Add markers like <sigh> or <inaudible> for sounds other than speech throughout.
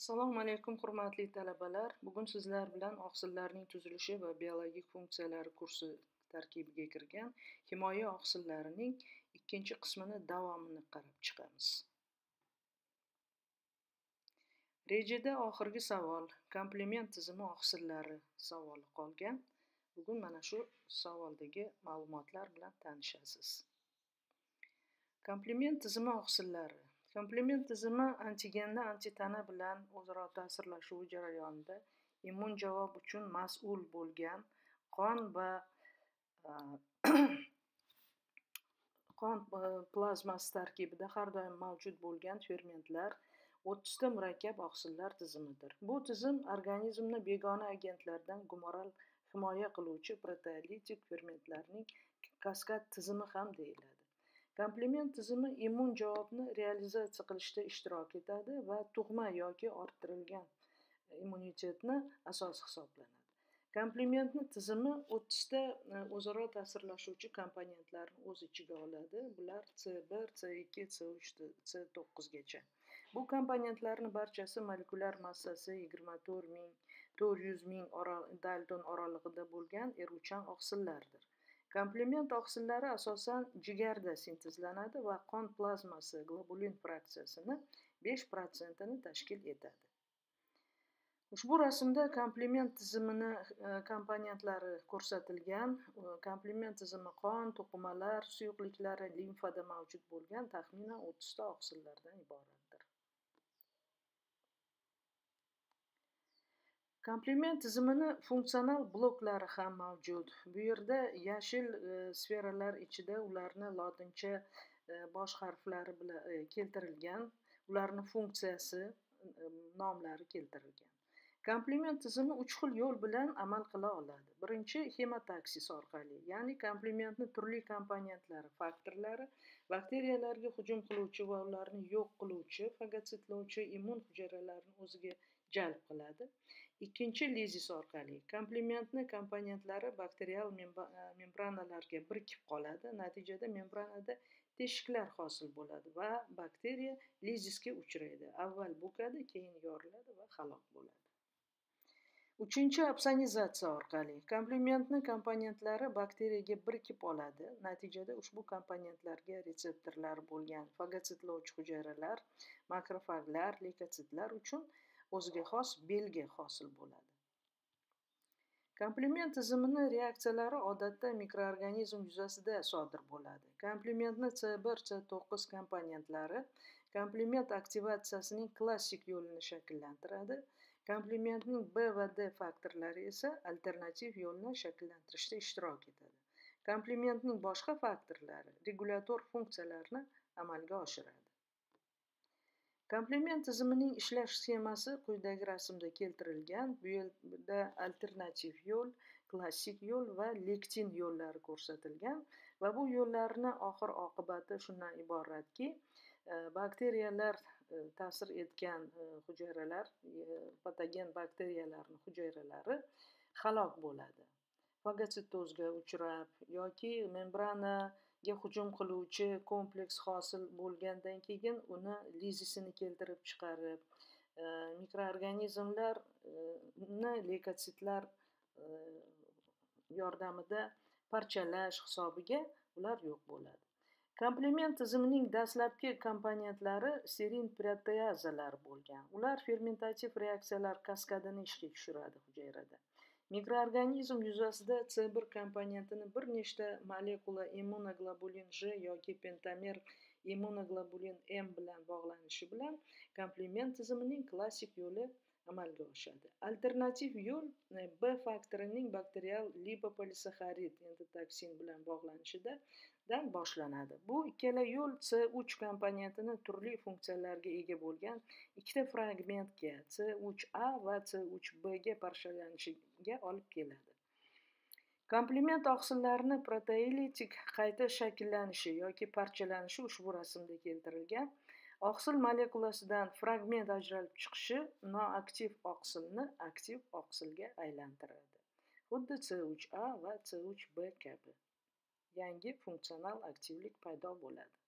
Assalomu alaykum hurmatli talabalar. Bugun sizlar bilan oqsillarning tuzilishi va biologik funksiyalari kursi tarkibiga kirgan himoya oqsillarining ikkinchi qismini davomini qarab chiqamiz. Rejada oxirgi savol komplement tizimi oqsillari savoli qolgan. Bugun mana shu savoldagi ma'lumotlar bilan tanishasiz. Komplement tizimi oqsillari Komplement tizimi antigenni antitana bilan o'zaro ta'sirlashuvi jarayonida immun javob uchun mas'ul bo'lgan qon va e, <coughs> qon e, plazmasi tarkibida har doim mavjud bo'lgan fermentlar o'ttizta murakkab oqsillar tizimidir. Bu tizim organizmni begona agentlardan gumoral himoya qiluvchi proteolitik fermentlarning kaskad tizimi ham deyiladi. Komplement tizimi immun javobni realizatsiya qilishda ishtirok etadi va tug'ma yoki orttirilgan e, immunitetni asos hisoblanadi. Komplimentni tizimi o'ttizta e, o'zaro ta'sirlashuvchi komponentlarni o'z ichiga oladi. Bular c bir c ikki c uch c to'qqizgacha bu komponentlarni barchasi molekulyar massasi yigirma to'rt ming to'rt yuz ming dalton oralig'ida bo'lgan eruvchan oqsillardir. Komplement oqsillari asosan jigarda sintezlanadi va qon plazmasi globulin fraksiyasini besh protsentini tashkil etadi. Ushbu rasmda komplement tizimini e, komponentlari ko'rsatilgan komplement tizimi qon to'qimalar suyuqliklari limfada mavjud bo'lgan taxminan o'ttizta oqsillardan iborat. Komplement tizimini funksional bloklari ham mavjud. Bu yerda yashil e, sferalar ichida ularni lotincha e, bosh harflari bilan e, keltirilgan, ularni funksiyasi e, nomlari keltirilgan. Komplement tizimi uch xil yo'l bilan amal qila oladi. Birinchi hemotaksis orqali, ya'ni komplementni turli komponentlari, faktorlari bakteriyalarga hujum qiluvchi va ularni yo'q qiluvchi fagositlovchi immun hujayralarni o'ziga jalb qiladi ikkinchi lizis orqali komplementni komponentlari bakterial e, membranalarga birikib qoladi. Natijada membranada teshiklar hosil bo'ladi va bakteriya lizisga uchraydi. Avval bukadi keyin yoriladi va halok bo'ladi. Uchinchi opsonizatsiya orqali komplementni komponentlari bakteriyaga birikib oladi. Natijada ushbu komponentlarga retseptorlar bo'lgan fagotsitlovchi hujayralar makrofaglar lekotsitlar uchun o'ziga xos belgi hosil bo'ladi. Komplement tizimini reaksiyalari odatda mikroorganizm yuzasida sodir bo'ladi. Komplimentni c bir c to'qqiz komponentlari komplement aktivatsiyasining klassik yo'lini shakllantiradi. Komplementning b va d faktorlari esa alternativ yo'lni shakllantirishda ishtirok etadi. Komplementning boshqa faktorlari regulyator funksiyalarni amalga oshiradi. Komplement tizimining ishlash sxemasi quyidagi rasmda keltirilgan bu yerda alternativ yo'l klassik yo'l va lektin yo'llari ko'rsatilgan va bu yo'llarni oxir oqibati shundan iboratki e, bakteriyalar e, ta'sir etgan e, hujayralar patogen bakteriyalarni hujayralari halok bo'ladi. Fagositozga uchrab yoki membrana ga hujum qiluvchi kompleks hosil bo'lgandan keyin uni lizisini keltirib chiqarib e, mikroorganizmlarni e, leykositlar e, yordamida parchalash hisobiga ular yo'q bo'ladi. Komplement tizimining dastlabki komponentlari serin proteazalar bo'lgan. Ular fermentativ reaksiyalar kaskadini ishga tushiradi hujayrada. Mikroorganizm yuzasida c bir komponentini bir nechta molekula immunoglobulin g yoki pentamer immunoglobulin m bilan bog'lanishi bilan komplement tizimining klassik yo'li amalga oshadi. Alternativ yo'l e, b faktorining bakterial lipopolisaxarid endotoksin bilan bog'lanishidan boshlanadi. Bu ikkala yo'l c uch komponentini turli funksiyalarga ega bo'lgan ikkita fragmentga c uch a va c uch b ga parchalanishiga olib keladi. Komplement oqsillarini proteolitik qayta shakllanishi yoki parchalanishi ushbu rasmda keltirilgan. Oqsil molekulasidan fragment ajralib chiqishi noaktiv oqsilni aktiv oqsilga aylantiradi. Xuddi c uch a va c uch b kabi yangi funksional aktivlik paydo bo'ladi.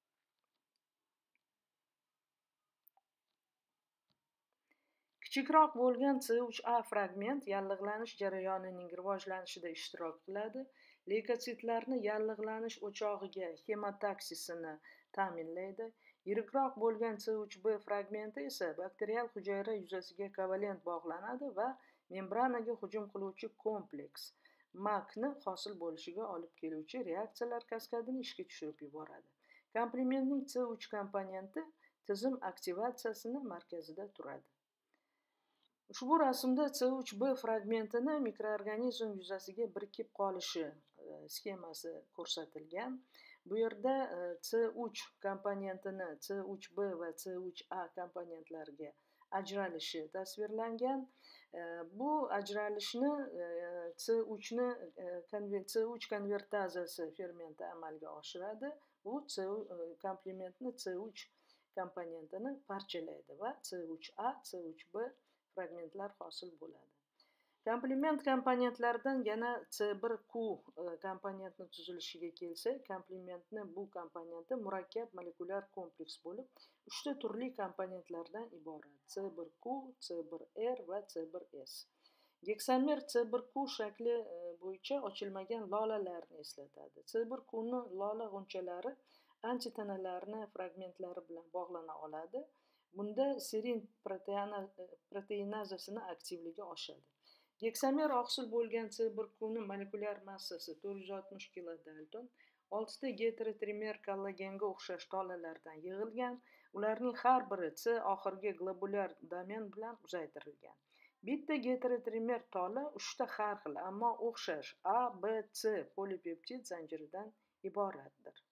Kichikroq bo'lgan c uch a fragment yallig'lanish jarayonining rivojlanishida ishtirok qiladi. Leykositlarni yallig'lanish o'chog'iga hemotaksisini ta'minlaydi. Yirikroq bo'lgan c uch b fragmenti esa bakterial hujayra yuzasiga kovalent bog'lanadi va membranaga hujum qiluvchi kompleks makni hosil bo'lishiga olib keluvchi reaksiyalar kaskadini ishga tushirib yuboradi. Komplimentning c uch komponenti tizim aktivatsiyasini markazida turadi. Ushbu rasmda c 3 b fragmentini mikroorganizm yuzasiga birikib qolishi e, sxemasi ko'rsatilgan. Bu yerda e, c uch komponentini c uch b va c uch a komponentlariga ajralishi tasvirlangan. E, bu ajralishni c uchni c uch e, konvertazasi fermenti amalga oshiradi. Bu c komplementni c uch komponentini parchalaydi va c uch a c uch b fragmentlar hosil bo'ladi. Komplement komponentlaridan yana c bir q e, komponentni tuzilishiga kelsak komplementni bu komponenti murakkab molekulyar kompleks bo'lib uchta turli komponentlardan iborat. C bir q c bir r va c bir s. Geksamer c bir q shakli e, bo'yicha ochilmagan lolalarni eslatadi. C bir qni lola g'unchalari antitanalarni fragmentlari bilan bog'lana oladi. Bunda serin e, proteinazasini aktivligi oshadi. Geksamer oqsil bo'lgan c bir kuni molekulyar massasi to'rt yuz oltmish kilodalton oltita getrotrimer kollagenga o'xshash tolalardan yig'ilgan ularning har biri c oxirgi globulyar domen bilan uzaytirilgan. Bitta getrotrimer tola uchta har xil ammo o'xshash a b c polipeptid zanjiridan iboratdir.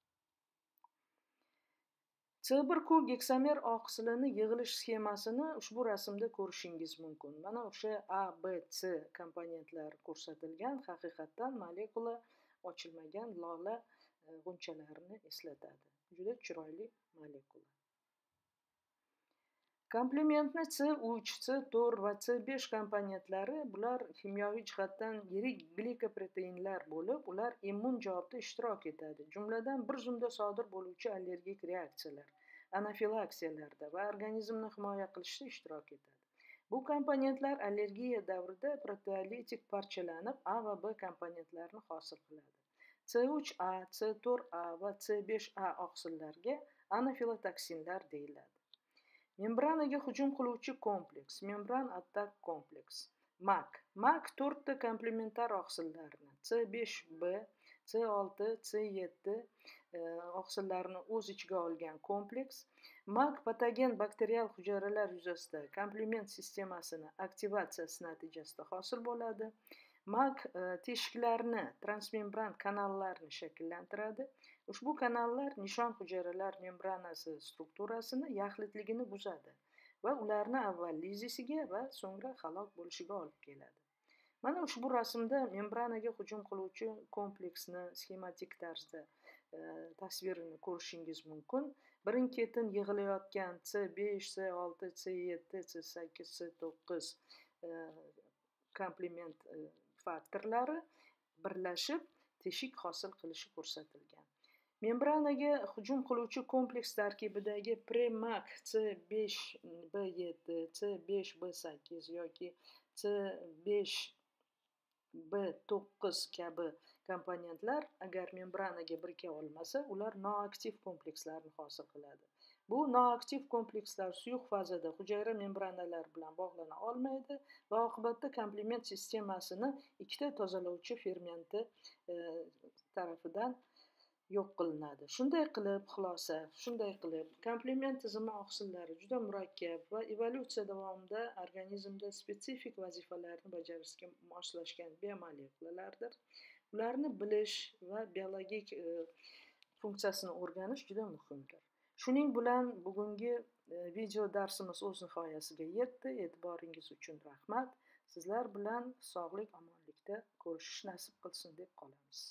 C bir q geksamer oqsilini yig'ilish sxemasini ushbu rasmda ko'rishingiz mumkin. Mana o'sha a b c komponentlar ko'rsatilgan haqiqatdan molekula ochilmagan lola e, g'unchalarini eslatadi. Juda chiroyli molekula. Komplementni C3, C4 va C5 komponentlari bular kimyoviy jihatdan yirik glikoproteinlar bo'lib ular immun javobda ishtirok etadi. Jumladan bir zumda sodir bo'luvchi allergik reaksiyalar. Anafilaksiyalarda va organizmni himoya qilishda ishtirok etadi bu komponentlar allergiya davrida proteolitik parchalanib a va b komponentlarini hosil qiladi c uch a c to'rt a va c besh a oqsillarga anafilotoksinlar deyiladi. Membranaga hujum qiluvchi kompleks membran attak kompleks. Mak mak to'rtta komplementar oqsillarni c besh b c olti c yetti e, oqsillarini o'z ichiga olgan kompleks. Mak patogen bakterial hujayralar yuzasida komplement sistemasini aktivatsiyasi natijasida hosil bo'ladi. Mak e, teshiklarni transmembran kanallarni shakllantiradi. Ushbu kanallar nishon hujayralar membranasi strukturasini yaxlitligini buzadi va ularni avval lizisiga va so'ngra halok bo'lishiga olib keladi. Mana ushbu rasmda membranaga hujum qiluvchi kompleksni sxematik tarzda e, tasvirini ko'rishingiz mumkin. Birin ketin yig'ilayotgan c besh c olti c yetti c sakkiz c to'qqiz e, e, faktorlari birlashib teshik hosil qilishi ko'rsatilgan. Membranaga hujum qiluvchi kompleks tarkibidagi premak c besh b yetti c besh b sakkiz yoki c besh b to'qqiz kabi komponentlar agar membranaga birika olmasa ular noaktiv komplekslarni hosil qiladi. Bu noaktiv komplekslar suyuq fazada hujayra membranalar bilan bog'lana olmaydi va oqibatda komplement sistemasini ikkita tozalovchi fermenti e, tarafidan yo'q qilinadi. Shunday qilib xulosa shunday qilib komplement tizimi oqsillari juda murakkab va evolyutsiya davomida organizmda spetsifik vazifalarni bajarishga moslashgan biomolekulalardir ularni bilish va biologik e, funksiyasini o'rganish juda muhimdir. Shuning bilan bugungi e, video darsimiz o'z nihoyasiga yetdi. E'tiboringiz uchun rahmat. Sizlar bilan sog'lik omonlikda ko'rishish nasib qilsin deb qolamiz.